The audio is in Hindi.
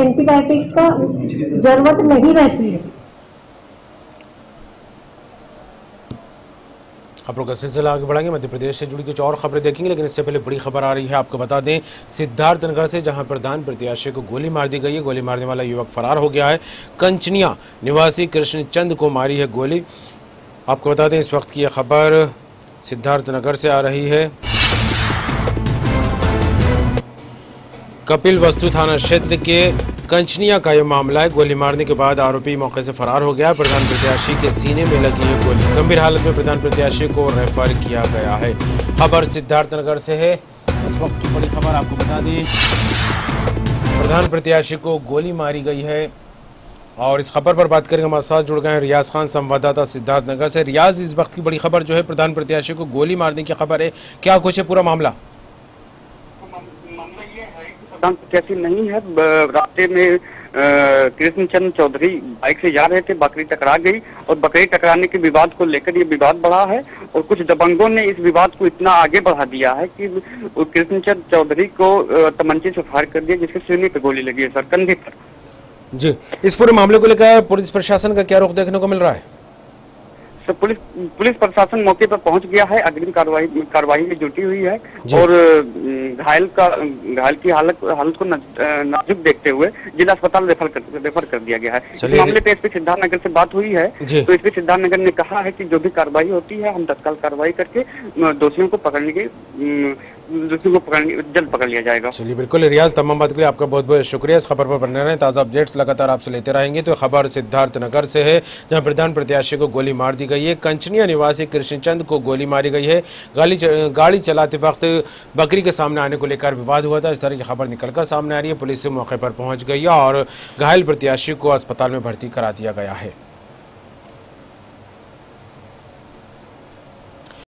एंटीबायोटिक्स का ज़रूरत नहीं रहती है। खबरों का सिलसिला आगे बढ़ाएँगे, मध्य प्रदेश से जुड़ी कुछ और खबरें देखेंगे, लेकिन इससे पहले बड़ी खबर आ रही है, आपको बता दें, सिद्धार्थनगर से, जहाँ प्रधान प्रत्याशी को गोली मार दी गई है, गोली मारने वाला युवक फरार हो गया है। कंचनिया निवासी कृष्ण चंद को मारी है गोली। आपको बता दें, इस वक्त की यह खबर सिद्धार्थनगर से आ रही है। कपिल वस्तु थाना क्षेत्र के कंचनिया का यह मामला है। गोली मारने के बाद आरोपी मौके से फरार हो गया। प्रधान प्रत्याशी के सीने में लगी है गोली। गंभीर हालत में प्रधान प्रत्याशी को रेफर किया गया है। खबर सिद्धार्थनगर से है। इस वक्त की बड़ी खबर आपको बता दें। प्रधान प्रत्याशी को गोली मारी गई है। और इस खबर पर बात करेंगे, हमारे साथ जुड़ गए हैं रियाज खान, संवाददाता सिद्धार्थनगर से। रियाज, इस वक्त की बड़ी खबर जो है, प्रधान प्रत्याशी को गोली मारने की खबर है। क्या कुछ है पूरा मामला? प्रत्याशी नहीं है। रास्ते में कृष्ण चौधरी बाइक से जा रहे थे, बकरी टकरा गई और बकरी टकराने के विवाद को लेकर ये विवाद बढ़ा है और कुछ दबंगों ने इस विवाद को इतना आगे बढ़ा दिया है कि कृष्णचंद चौधरी को तमंचे से फायर कर दिया, जिसके सीने पे गोली लगी है, सर, कंधे पर। जी, इस पूरे मामले को लेकर पुलिस प्रशासन का क्या रुख देखने को मिल रहा है? तो पुलिस पुलिस प्रशासन मौके पर पहुँच गया है। अग्रिम कार्रवाई कार्रवाई में जुटी हुई है। और घायल का घायल की हालत हालत को नाजुक देखते हुए जिला अस्पताल रेफर कर रेफर कर दिया गया है। इस मामले पे एसपी सिद्धार्थनगर से बात हुई है। तो एसपी सिद्धार्थनगर ने कहा है कि जो भी कार्रवाई होती है हम तत्काल कार्रवाई करके दोषियों को पकड़ने की को पकड़ने जल्द पकड़ लिया जाएगा। चलिए, बिल्कुल, रियाज, तमाम बात के लिए आपका बहुत बहुत शुक्रिया। इस खबर पर बने रहे। ताज़ा अपडेट्स लगातार आपसे लेते रहेंगे। तो खबर सिद्धार्थनगर से है, जहाँ प्रधान प्रत्याशी को गोली मार दी गई है। कंचनिया निवासी कृष्णचंद को गोली मारी गई है। गाड़ी गाड़ी चलाते वक्त बकरी के सामने आने को लेकर विवाद हुआ था। इस तरह की खबर निकलकर सामने आ रही है। पुलिस मौके पर पहुँच गई है और घायल प्रत्याशी को अस्पताल में भर्ती करा दिया गया है।